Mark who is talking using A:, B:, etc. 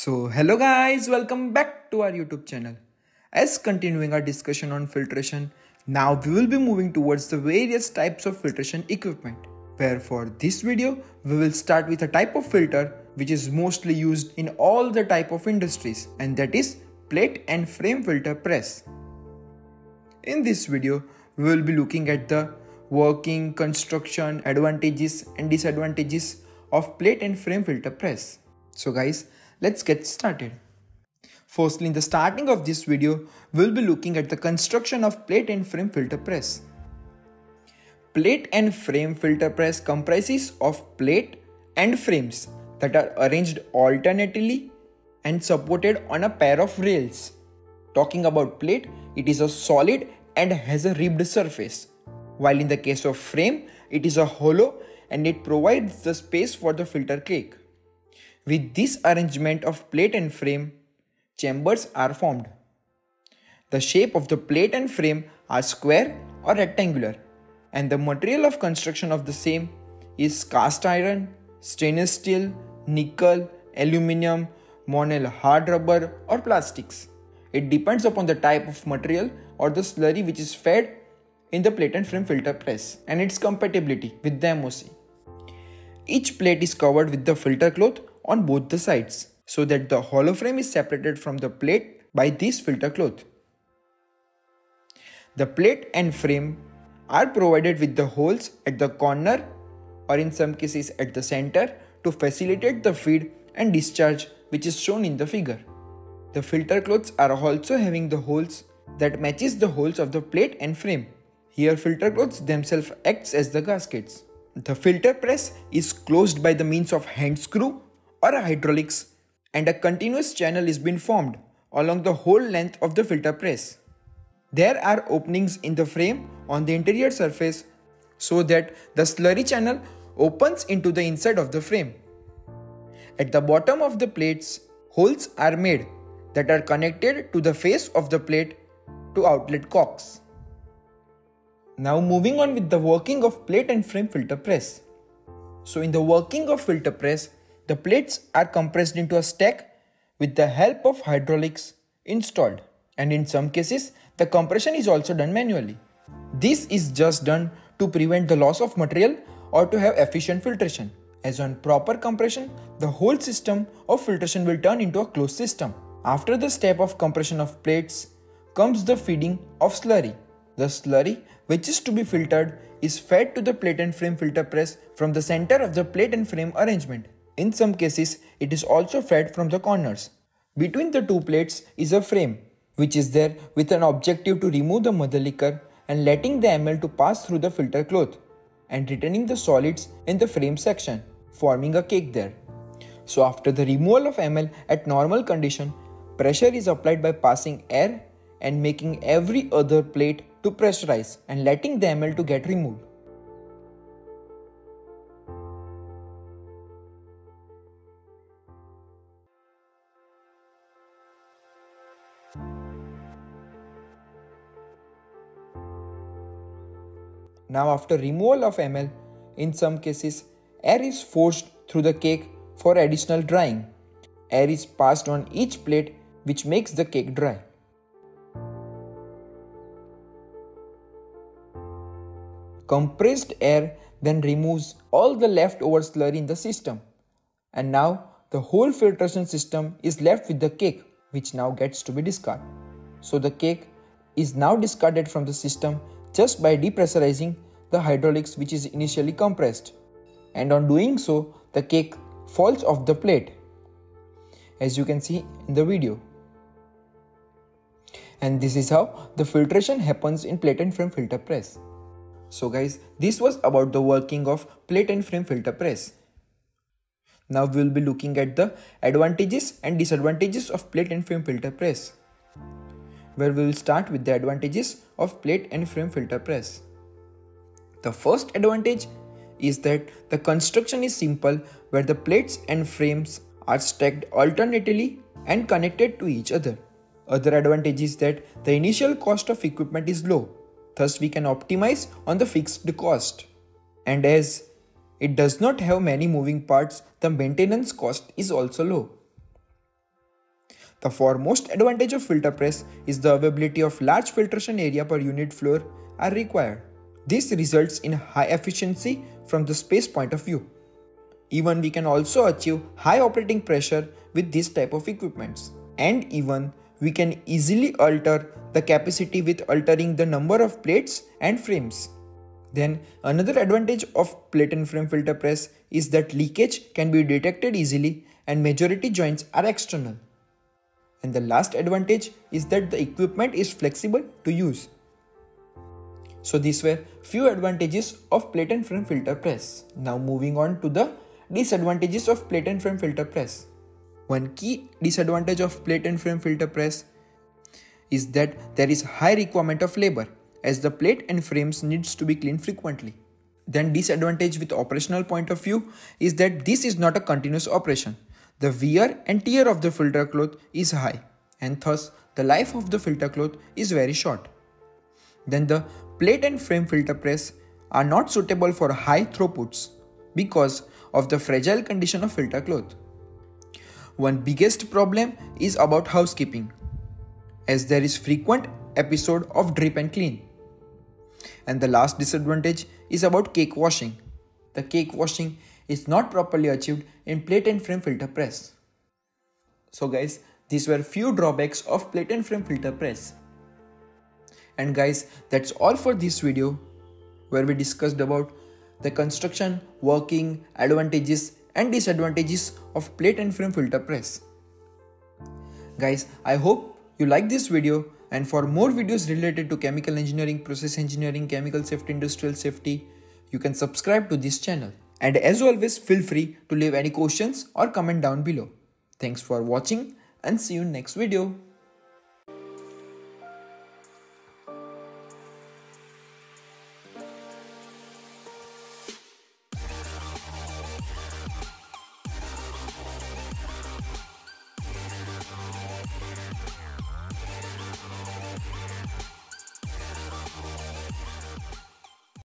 A: So hello guys, welcome back to our YouTube channel. As continuing our discussion on filtration, now we will be moving towards the various types of filtration equipment. Where for this video, we will start with a type of filter which is mostly used in all the type of industries and that is plate and frame filter press. In this video, we will be looking at the working, construction, advantages and disadvantages of plate and frame filter press. So guys, let's get started. Firstly, in the starting of this video, we'll be looking at the construction of plate and frame filter press. Plate and frame filter press comprises of plate and frames that are arranged alternately and supported on a pair of rails. Talking about plate, it is a solid and has a ribbed surface, while in the case of frame, it is a hollow and it provides the space for the filter cake. With this arrangement of plate and frame, chambers are formed. The shape of the plate and frame are square or rectangular and the material of construction of the same is cast iron, stainless steel, nickel, aluminium, monel hard rubber or plastics. It depends upon the type of material or the slurry which is fed in the plate and frame filter press and its compatibility with the MOC. Each plate is covered with the filter cloth on both the sides so that the hollow frame is separated from the plate by this filter cloth. The plate and frame are provided with the holes at the corner or in some cases at the center to facilitate the feed and discharge which is shown in the figure. The filter cloths are also having the holes that matches the holes of the plate and frame. Here filter cloths themselves acts as the gaskets. The filter press is closed by the means of hand screw or a hydraulics and a continuous channel is being formed along the whole length of the filter press. There are openings in the frame on the interior surface so that the slurry channel opens into the inside of the frame. At the bottom of the plates, holes are made that are connected to the face of the plate to outlet cocks. Now moving on with the working of plate and frame filter press. So in the working of filter press, the plates are compressed into a stack with the help of hydraulics installed and in some cases the compression is also done manually. This is just done to prevent the loss of material or to have efficient filtration. As on proper compression, the whole system of filtration will turn into a closed system. After the step of compression of plates comes the feeding of slurry. The slurry, which is to be filtered, is fed to the plate and frame filter press from the center of the plate and frame arrangement. In some cases, it is also fed from the corners. Between the two plates is a frame, which is there with an objective to remove the mother liquor and letting the ML to pass through the filter cloth and retaining the solids in the frame section, forming a cake there. So after the removal of ML at normal condition, pressure is applied by passing air and making every other plate to pressurize and letting the ML to get removed. Now after removal of ML, in some cases, air is forced through the cake for additional drying. Air is passed on each plate which makes the cake dry. Compressed air then removes all the leftover slurry in the system. And now the whole filtration system is left with the cake which now gets to be discarded. So the cake is now discarded from the system just by depressurizing the hydraulics which is initially compressed. And on doing so, the cake falls off the plate as you can see in the video. And this is how the filtration happens in plate and frame filter press. So guys, this was about the working of plate and frame filter press. Now we will be looking at the advantages and disadvantages of plate and frame filter press. Where we will start with the advantages of plate and frame filter press. The first advantage is that the construction is simple where the plates and frames are stacked alternately and connected to each other. Other advantage is that the initial cost of equipment is low, thus we can optimize on the fixed cost. And as it does not have many moving parts, the maintenance cost is also low. The foremost advantage of filter press is the availability of large filtration area per unit floor are required. This results in high efficiency from the space point of view. Even we can also achieve high operating pressure with this type of equipments. And even we can easily alter the capacity with altering the number of plates and frames. Then another advantage of plate and frame filter press is that leakage can be detected easily and majority joints are external. And the last advantage is that the equipment is flexible to use. So these were few advantages of plate and frame filter press. Now moving on to the disadvantages of plate and frame filter press. One key disadvantage of plate and frame filter press is that there is high requirement of labor as the plate and frames needs to be cleaned frequently. Then disadvantage with operational point of view is that this is not a continuous operation. The wear and tear of the filter cloth is high and thus the life of the filter cloth is very short. Then the plate and frame filter press are not suitable for high throughputs because of the fragile condition of filter cloth. One biggest problem is about housekeeping as there is frequent episode of drip and clean. And the last disadvantage is about cake washing. The cake washing is not properly achieved in plate and frame filter press. So guys, these were few drawbacks of plate and frame filter press. And guys, that's all for this video where we discussed about the construction, working, advantages and disadvantages of plate and frame filter press. Guys, I hope you like this video and for more videos related to chemical engineering, process engineering, chemical safety, industrial safety, you can subscribe to this channel. And as always, feel free to leave any questions or comment down below. Thanks for watching and see you next video.